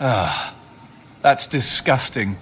Ah, that's disgusting.